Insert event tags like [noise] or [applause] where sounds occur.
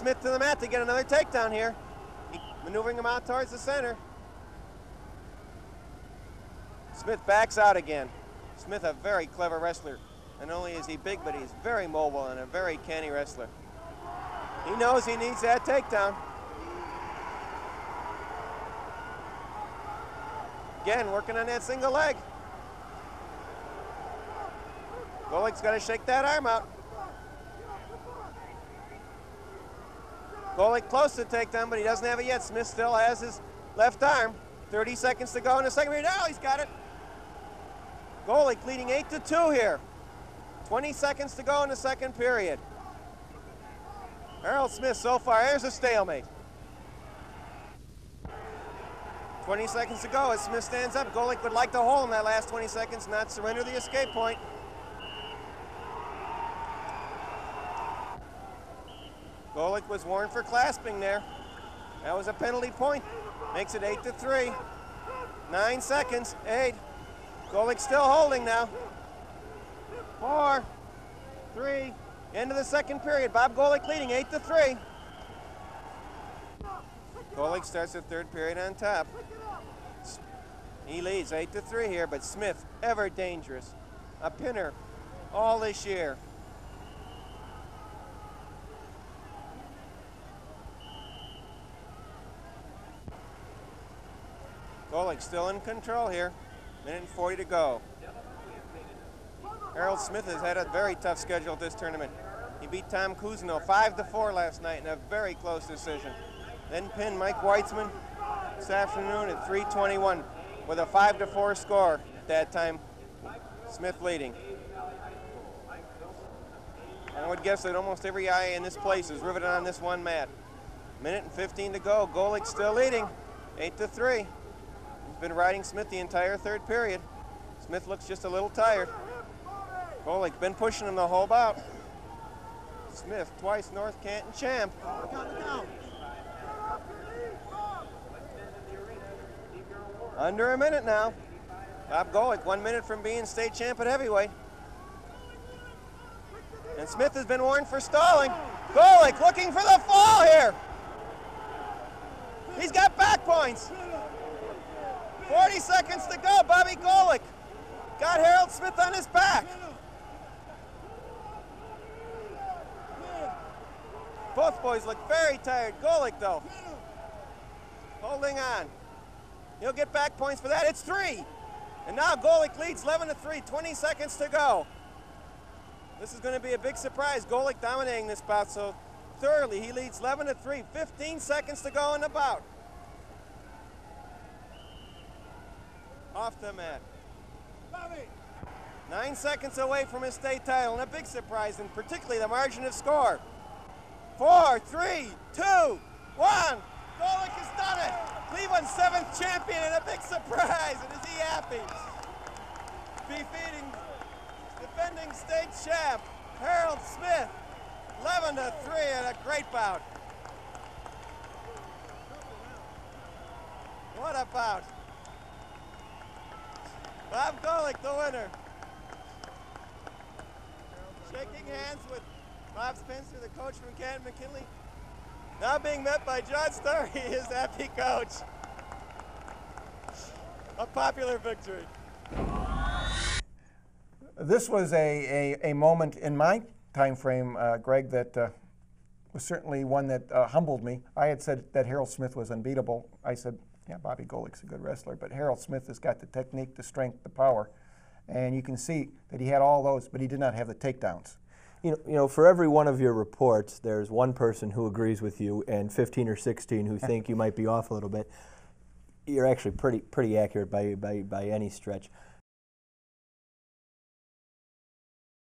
Smith to the mat to get another takedown here. Maneuvering him out towards the center. Smith backs out again. Smith, a very clever wrestler. Not only is he big, but he's very mobile and a very canny wrestler. He knows he needs that takedown. Again, working on that single leg. Golic's got to shake that arm out. Golic close to take takedown, but he doesn't have it yet. Smith still has his left arm. 30 seconds to go in the second period. Now he's got it. Golic leading 8 to 2 here. 20 seconds to go in the second period. Harold Smith so far, here's a stalemate. 20 seconds to go as Smith stands up. Golic would like to hold in that last 20 seconds, not surrender the escape point. Golic was warned for clasping there. That was a penalty point. Makes it 8 to 3. Nine seconds. Eight. Golic still holding now. Four, three, end of the second period. Bob Golic leading 8 to 3. Golic starts the third period on top. He leads 8 to 3 here, but Smith, ever dangerous. A pinner all this year. Golic still in control here. Minute and 40 to go. Harold Smith has had a very tough schedule this tournament. He beat Tom Kuzno 5 to 4 last night in a very close decision. Then pinned Mike Weitzman this afternoon at 321 with a 5 to 4 score at that time. Smith leading. I would guess that almost every eye in this place is riveted on this one mat. Minute and 15 to go. Golic still leading, 8 to 3. Been riding Smith the entire third period. Smith looks just a little tired. Golic been pushing him the whole bout. Smith, twice North Canton champ. Under a minute now. Bob Golic, one minute from being state champ at heavyweight. And Smith has been warned for stalling. Golic looking for the fall here. He's got back points. 40 seconds to go. Bobby Golic got Harold Smith on his back. Both boys look very tired. Golic, though, holding on. He'll get back points for that. It's three. And now Golic leads 11 to 3, 20 seconds to go. This is going to be a big surprise. Golic dominating this bout so thoroughly. He leads 11 to 3, 15 seconds to go in the bout. Off the mat. Nine seconds away from his state title, and a big surprise, and particularly the margin of score. Four, three, two, one. Golic has done it. Cleveland's seventh champion, and a big surprise. And is he happy? Defeating defending state champ Harold Smith, 11 to 3 in a great bout. What a bout. Bob Golic, the winner. Shaking hands with Bob Spencer, the coach from Canton McKinley. Now being met by John Starry, his [laughs] happy coach. A popular victory. This was a, a, a moment in my time frame, uh, Greg, that uh, was certainly one that uh, humbled me. I had said that Harold Smith was unbeatable. I said, yeah, Bobby Golic's a good wrestler, but Harold Smith has got the technique, the strength, the power. And you can see that he had all those, but he did not have the takedowns. You know, you know, for every one of your reports, there's one person who agrees with you and 15 or 16 who think you might be off a little bit. You're actually pretty, pretty accurate by, by, by any stretch.